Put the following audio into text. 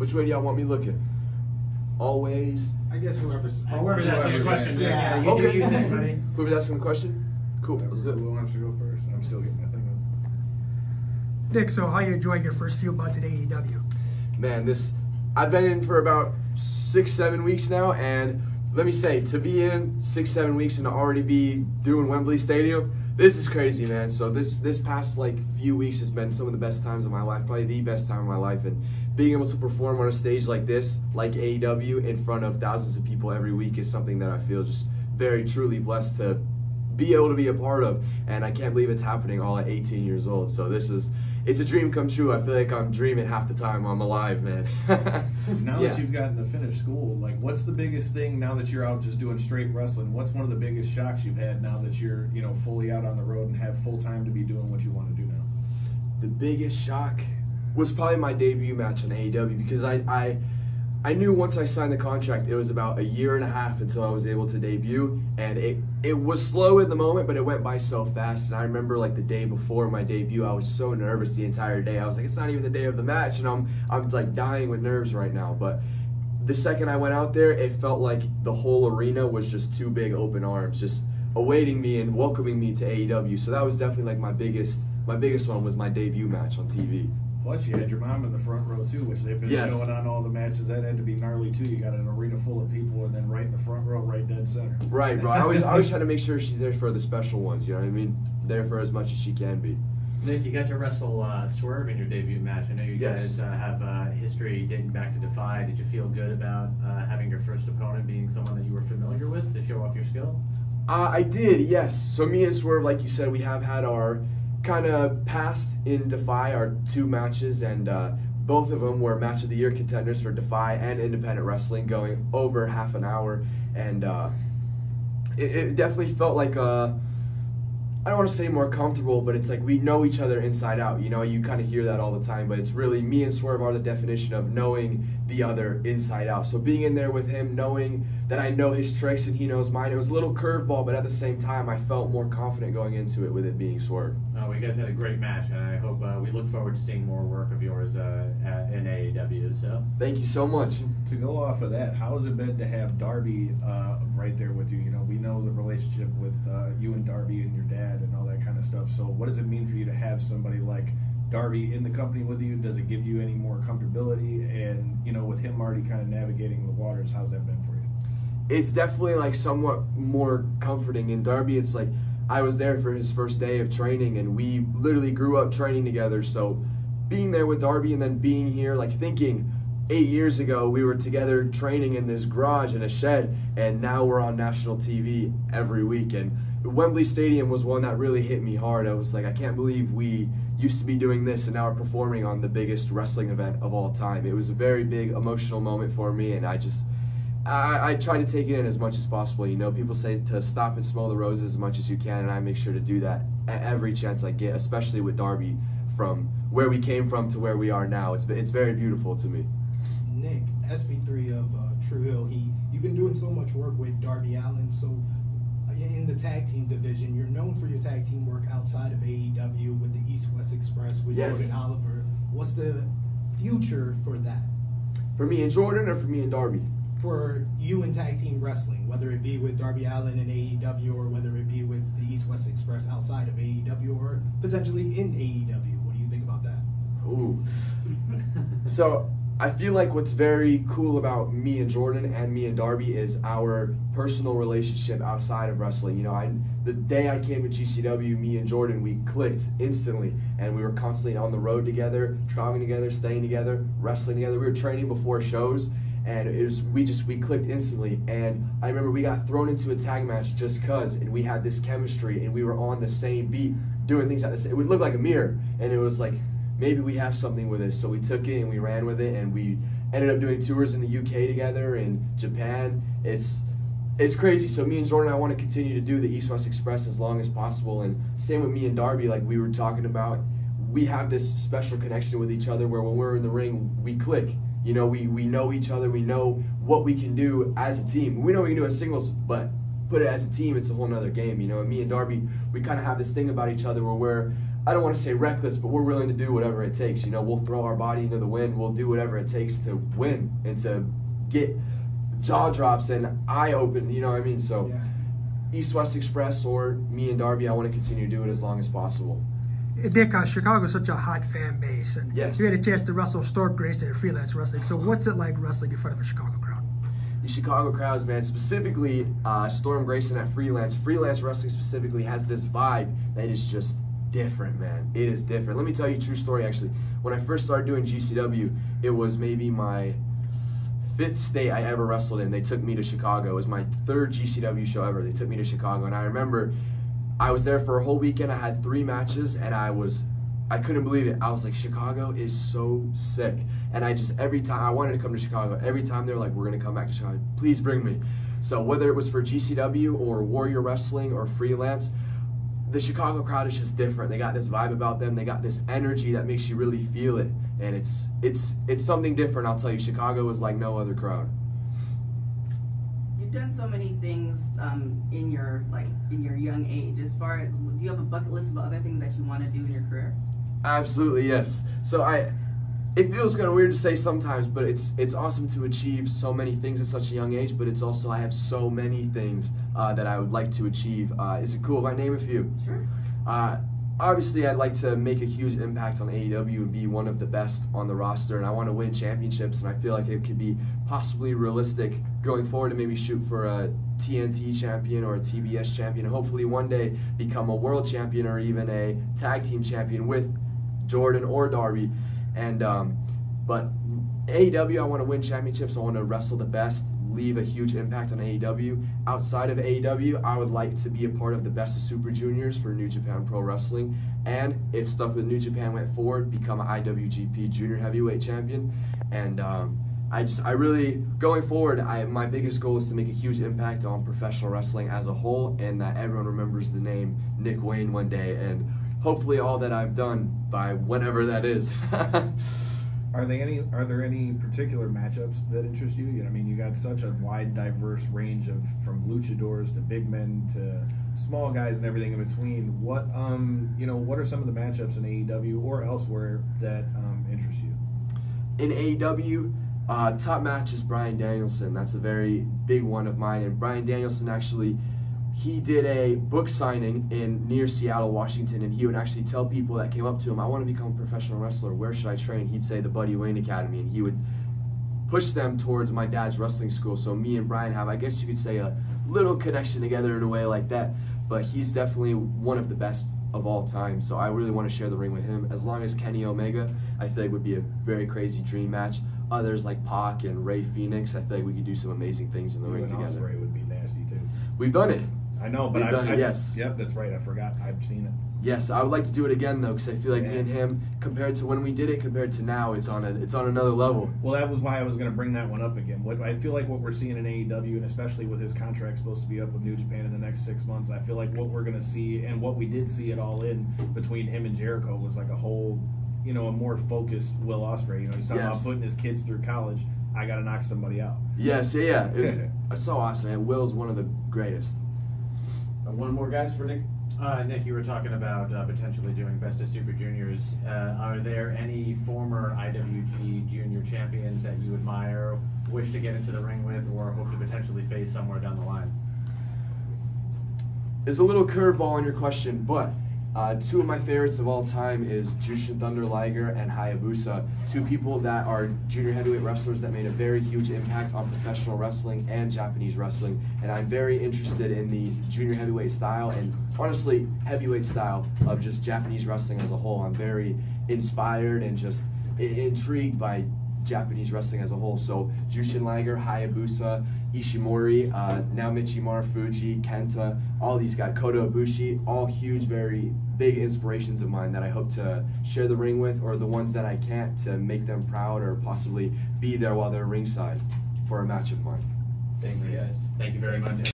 Which way do y'all want me looking? Always. I guess whoever's. Whoever's asking the question, Yeah. yeah, you Okay. do you think, buddy? Whoever's asking the question? Cool. Let's do it. Who wants to go first? I'm still getting my thing up. Nick, so how you enjoying your first few months at AEW? man, this I've been in for about six, seven weeks now, and let me say, to be in six, seven weeks and to already be doing Wembley Stadium, this is crazy, man. So this this past like few weeks has been some of the best times of my life, probably the best time of my life, and being able to perform on a stage like this, like AEW, in front of thousands of people every week is something that I feel just very truly blessed to be able to be a part of and i can't believe it's happening all at 18 years old so this is it's a dream come true i feel like i'm dreaming half the time i'm alive man Now Yeah. that you've gotten to finish school, like what's the biggest thing now that you're out just doing straight wrestling? What's one of the biggest shocks you've had now that you're, you know, fully out on the road and have full time to be doing what you want to do now? the biggest shock was probably my debut match on AEW because I, I I knew once I signed the contract it was about a year and a half until I was able to debut and it it was slow at the moment but it went by so fast and I remember like the day before my debut I was so nervous the entire day. I was like it's not even the day of the match and I'm I'm like dying with nerves right now but the second I went out there it felt like the whole arena was just two big open arms just awaiting me and welcoming me to AEW so that was definitely like my biggest my biggest one was my debut match on TV Plus, you had your mom in the front row too, which they've been Yes. showing on all the matches. That had to be gnarly too. You got an arena full of people, and then right in the front row, right dead center. Right, bro. I always, I always try to make sure she's there for the special ones. You know what I mean? There for as much as she can be. Nick, you got to wrestle uh, Swerve in your debut match. I know you Yes. guys uh, have uh, history dating back to Defy. Did you feel good about uh, having your first opponent being someone that you were familiar with to show off your skill? Uh, I did, yes. So me and Swerve, like you said, we have had our kind of passed in Defy, our two matches, and uh, both of them were match of the year contenders for Defy and Independent Wrestling, going over half an hour, and uh, it, it definitely felt like uh, I don't want to say more comfortable, but it's like we know each other inside out. You know, you kind of hear that all the time, but it's really me and Swerve are the definition of knowing the other inside out. So being in there with him, knowing that I know his tricks and he knows mine, it was a little curveball, but at the same time, I felt more confident going into it with it being Swerve. Uh, well, you guys had a great match, and I hope uh, we look forward to seeing more work of yours uh, at, in AEW. So, Thank you so much. To go off of that, how has it been to have Darby uh, right there with you? You know, we know the relationship with uh, you and Darby and your dad and all that kind of stuff. So, what does it mean for you to have somebody like Darby in the company with you? Does it give you any more comfortability? And you know, with him already kind of navigating the waters, how's that been for you? it's definitely like somewhat more comforting. In Darby, it's like I was there for his first day of training, and we literally grew up training together. So being there with Darby and then being here, like thinking eight years ago we were together training in this garage in a shed, and now we're on national TV every week. And Wembley Stadium was one that really hit me hard. I was like, I can't believe we used to be doing this and now we're performing on the biggest wrestling event of all time. It was a very big emotional moment for me, and I just. I, I try to take it in as much as possible. You know, people say to stop and smell the roses as much as you can, and I make sure to do that every chance I get, especially with Darby from where we came from to where we are now. It's, it's very beautiful to me. Nick, SB3 of uh, True Hill. He, you've been doing so much work with Darby Allin. So, uh, in the tag team division, you're known for your tag team work outside of AEW with the East West Express with Yes. Jordan Oliver. What's the future for that? For me and Jordan, or for me and Darby? For you and tag team wrestling, whether it be with Darby Allin and AEW or whether it be with the East West Express outside of AEW or potentially in AEW. What do you think about that? Ooh. so I feel like what's very cool about me and Jordan and me and Darby is our personal relationship outside of wrestling. You know, I the day I came to GCW, me and Jordan we clicked instantly, and we were constantly on the road together, traveling together, staying together, wrestling together. We were training before shows. And it was we just we clicked instantly, and I remember we got thrown into a tag match just cause, and we had this chemistry, and we were on the same beat, doing things at the same. It would look like a mirror, and it was like maybe we have something with this. So we took it and we ran with it, and we ended up doing tours in the UK together and Japan. It's it's crazy. So me and Jordan, I want to continue to do the East West Express as long as possible, and same with me and Darby. Like we were talking about, we have this special connection with each other where when we're in the ring, we click. You know, we we know each other. We know what we can do as a team. We know we can do as singles, but put it as a team, it's a whole nother game. You know, and me and Darby, we kind of have this thing about each other where we're I don't want to say reckless, but we're willing to do whatever it takes. You know, we'll throw our body into the wind. We'll do whatever it takes to win and to get jaw drops and eye open. You know what I mean? So, Yeah. East West Express or me and Darby, I want to continue to do it as long as possible. Nick, uh, is such a hot fan base, and Yes. you had a chance to wrestle Storm Grayson at Freelance Wrestling. So, what's it like wrestling in front of a Chicago crowd? the Chicago crowds, man, specifically uh, Storm Grayson at Freelance. Freelance Wrestling specifically has this vibe that is just different, man. It is different. Let me tell you a true story, actually. When I first started doing GCW, it was maybe my fifth state I ever wrestled in. They took me to Chicago. It was my third GCW show ever. They took me to Chicago, and I remember I was there for a whole weekend. I had three matches, and I was I couldn't believe it. I was like, Chicago is so sick. And I just, every time, I wanted to come to Chicago. Every time they were like, we're going to come back to Chicago. Please bring me. So whether it was for GCW or Warrior Wrestling or freelance, the Chicago crowd is just different. They got this vibe about them. They got this energy that makes you really feel it. And it's, it's, it's something different. I'll tell you, Chicago is like no other crowd. You've done so many things um, in your like in your young age. As far as do you have a bucket list of other things that you want to do in your career? Absolutely, yes. So I, it feels kind of weird to say sometimes, but it's it's awesome to achieve so many things at such a young age. But it's also I have so many things uh, that I would like to achieve. Uh, is it cool if I name a few? Sure. Uh, obviously, I'd like to make a huge impact on AEW and be one of the best on the roster, and I want to win championships. And I feel like it could be possibly realistic going forward to maybe shoot for a TNT champion or a TBS champion, and hopefully one day become a world champion or even a tag team champion with Jordan or Darby. And um, but AEW, I want to win championships. I want to wrestle the best, leave a huge impact on AEW. Outside of AEW, I would like to be a part of the best of Super Juniors for New Japan Pro Wrestling. And if stuff with New Japan went forward, become an IWGP Junior Heavyweight Champion. And um, I just, I really, going forward, I my biggest goal is to make a huge impact on professional wrestling as a whole, and that everyone remembers the name Nick Wayne one day, and hopefully all that I've done by whenever that is. Are they any? Are there any particular matchups that interest you? You know, I mean, you got such a wide, diverse range of from luchadors to big men to small guys and everything in between. What um, you know, what are some of the matchups in AEW or elsewhere that um, interest you? in AEW, uh, top match is Bryan Danielson. That's a very big one of mine. And Bryan Danielson actually, he did a book signing in near Seattle, Washington, and he would actually tell people that came up to him, "I want to become a professional wrestler. Where should I train?" He'd say the Buddy Wayne Academy, and he would push them towards my dad's wrestling school. So me and Bryan have, I guess you could say, a little connection together in a way like that. But he's definitely one of the best of all time. So I really want to share the ring with him. As long as Kenny Omega, I feel like would be a very crazy dream match. Others like Pac and Rey Fenix, I feel like we could do some amazing things in the You ring and together. Ospreay would be nasty too. We've done it. I know, but We've I, done it, I, yes. Yep, that's right. I forgot. I've seen it. Yes, I would like to do it again though, because I feel like me and him, compared to when we did it, compared to now, it's on a, it's on another level. Well, that was why I was going to bring that one up again. What I feel like what we're seeing in AEW, and especially with his contract supposed to be up with New Japan in the next six months, I feel like what we're going to see and what we did see it all in between him and Jericho was like a whole, you know, a more focused Will Ospreay. You know, he's talking Yes. about putting his kids through college. I got to knock somebody out. Yes, yeah, yeah. Was it's so awesome, man. Will's one of the greatest. Uh, one more, guys, for Nick. Uh, Nick, you were talking about uh, potentially doing Best of Super Juniors. Uh, are there any former IWG Junior champions that you admire, wish to get into the ring with, or hope to potentially face somewhere down the line? It's a little curveball in your question, but uh, two of my favorites of all time is Jushin Thunder Liger and Hayabusa. Two people that are junior heavyweight wrestlers that made a very huge impact on professional wrestling and Japanese wrestling. And I'm very interested in the junior heavyweight style and honestly heavyweight style of just Japanese wrestling as a whole. I'm very inspired and just intrigued by Japanese wrestling as a whole. So Jushin Liger, Hayabusa, Ishimori, uh, Naomichi Marufuji, Kenta, all these guys, Kota Ibushi, all huge, very big inspirations of mine that I hope to share the ring with, or the ones that I can't to make them proud or possibly be there while they're ringside for a match of mine. Thank you, guys. Thank you very much.